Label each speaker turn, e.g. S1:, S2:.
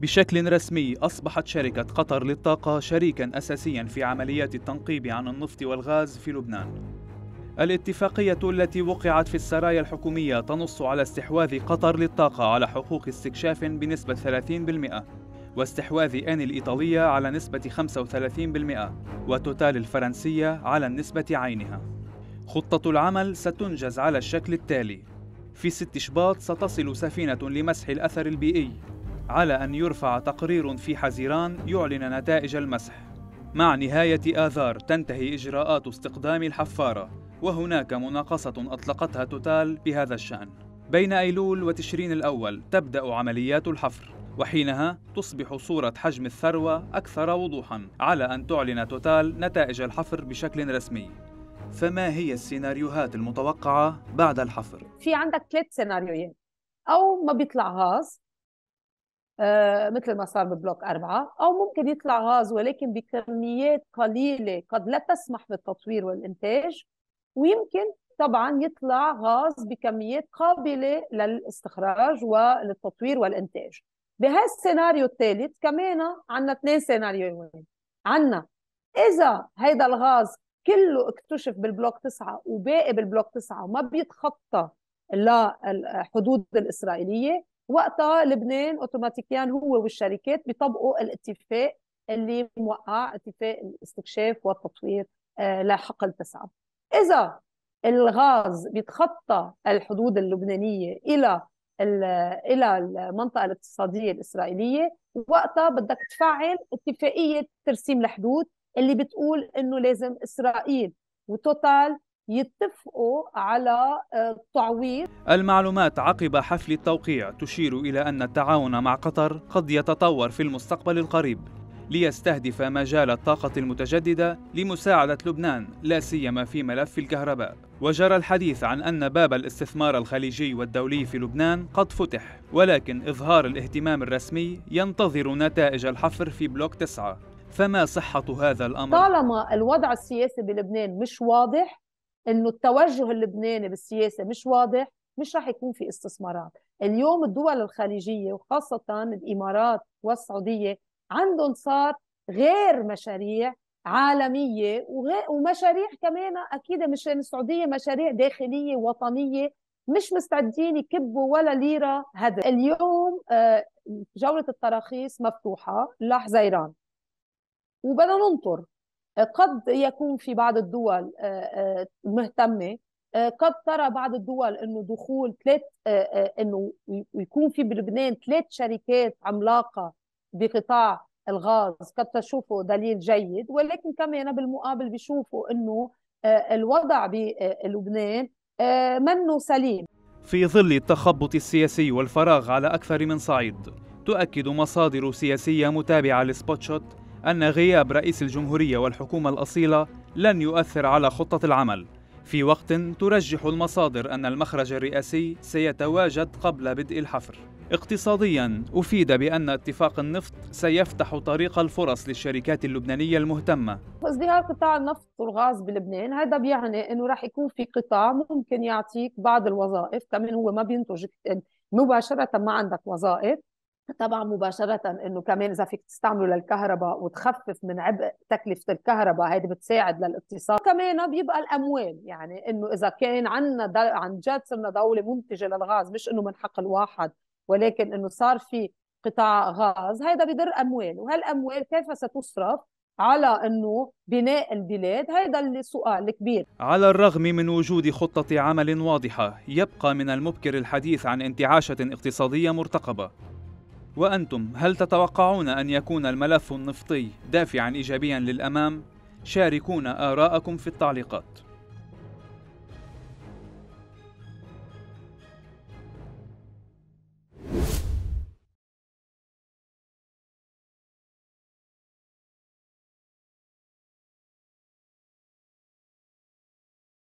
S1: بشكل رسمي أصبحت شركة قطر للطاقة شريكا أساسيا في عمليات التنقيب عن النفط والغاز في لبنان. الاتفاقية التي وقعت في السرايا الحكومية تنص على استحواذ قطر للطاقة على حقوق استكشاف بنسبة 30% واستحواذ آن الإيطالية على نسبة 35% وتوتال الفرنسية على النسبة عينها. خطة العمل ستنجز على الشكل التالي. في ست شباط ستصل سفينة لمسح الأثر البيئي. على أن يرفع تقرير في حزيران يعلن نتائج المسح. مع نهاية آذار تنتهي إجراءات استقدام الحفارة وهناك مناقصة أطلقتها توتال بهذا الشأن. بين أيلول وتشرين الأول تبدأ عمليات الحفر وحينها تصبح صورة حجم الثروة أكثر وضوحا على أن تعلن توتال نتائج الحفر بشكل رسمي. فما هي السيناريوهات المتوقعة بعد الحفر؟
S2: في عندك ثلاث سيناريوهات أو ما بيطلع غاز مثل ما صار ببلوك أربعة أو ممكن يطلع غاز ولكن بكميات قليلة قد لا تسمح بالتطوير والإنتاج ويمكن طبعا يطلع غاز بكميات قابلة للاستخراج وللتطوير والإنتاج. بهالسيناريو الثالث كمان عندنا اثنين سيناريوين. عندنا إذا هيدا الغاز كله اكتشف بالبلوك تسعة وباقي بالبلوك تسعة وما بيتخطى للحدود الإسرائيلية وقتها لبنان اوتوماتيكيا هو والشركات بيطبقوا الاتفاق اللي موقع اتفاق الاستكشاف والتطوير آه، لحقل تسعة إذا الغاز بيتخطى الحدود اللبنانية إلى إلى المنطقة الاقتصادية الإسرائيلية وقتها بدك تفعل اتفاقية ترسيم الحدود اللي بتقول إنه لازم إسرائيل وتوتال يتفقوا على آه، تعويض.
S1: المعلومات عقب حفل التوقيع تشير إلى أن التعاون مع قطر قد يتطور في المستقبل القريب ليستهدف مجال الطاقة المتجددة لمساعدة لبنان لا سيما في ملف الكهرباء. وجرى الحديث عن أن باب الاستثمار الخليجي والدولي في لبنان قد فتح ولكن إظهار الاهتمام الرسمي ينتظر نتائج الحفر في بلوك 9 فما صحة هذا الأمر؟
S2: طالما الوضع السياسي بلبنان مش واضح إنه التوجه اللبناني بالسياسة مش واضح مش راح يكون في استثمارات. اليوم الدول الخليجية وخاصة الإمارات والسعودية عندهم صار غير مشاريع عالمية ومشاريع كمان أكيد مش السعودية مشاريع داخلية وطنية مش مستعدين يكبوا ولا ليرة هدر اليوم آه، جولة التراخيص مفتوحة. لحزيران وبدنا ننطر. قد يكون في بعض الدول آه، آه، مهتمة. قد ترى بعض الدول إنه دخول ثلاث إنه يكون في بلبنان ثلاث شركات عملاقة بقطاع الغاز. قد تشوفه دليل جيد. ولكن كمان بالمقابل بيشوفوا إنه آه، الوضع بلبنان آه، منه سليم.
S1: في ظل التخبط السياسي والفراغ على أكثر من صعيد تؤكد مصادر سياسية متابعة لسبوتشوت أن غياب رئيس الجمهورية والحكومة الأصيلة لن يؤثر على خطة العمل. في وقت ترجح المصادر أن المخرج الرئاسي سيتواجد قبل بدء الحفر. اقتصاديا أفيد بأن اتفاق النفط سيفتح طريق الفرص للشركات اللبنانية المهتمة.
S2: ازدهار قطاع النفط والغاز بلبنان هذا بيعني أنه راح يكون في قطاع ممكن يعطيك بعض الوظائف كمان هو ما بينتج مباشرة ما عندك وظائف. طبعا مباشرة إنه كمان إذا فيك تستعمله للكهرباء وتخفف من عبء تكلفة الكهرباء هيدي بتساعد للاقتصاد. كمان بيبقى الأموال يعني إنه إذا كان عندنا عن جد صرنا دولة منتجة للغاز مش إنه من حق الواحد ولكن إنه صار في قطاع غاز هذا بدر أموال. وهالأموال كيف ستصرف؟ على إنه بناء البلاد هذا السؤال الكبير.
S1: على الرغم من وجود خطة عمل واضحة يبقى من المبكر الحديث عن انتعاشة اقتصادية مرتقبة. وأنتم هل تتوقعون أن يكون الملف النفطي دافعا إيجابيا للأمام؟ شاركونا آراءكم في التعليقات